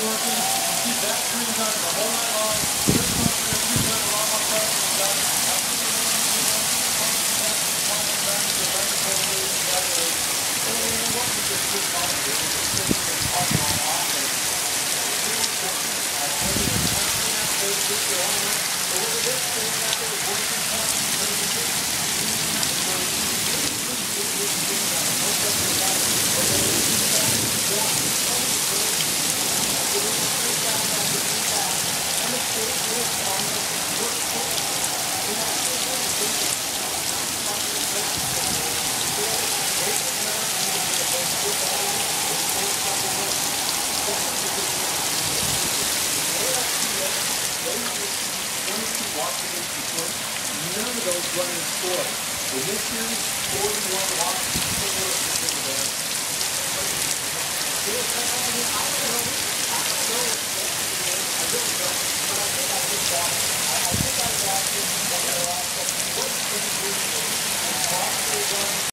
working. Keep that screen done the whole night long. This one's going to a lot more fast than that. After you Walking into none of those running score. In this series, 41 walks, 4 there.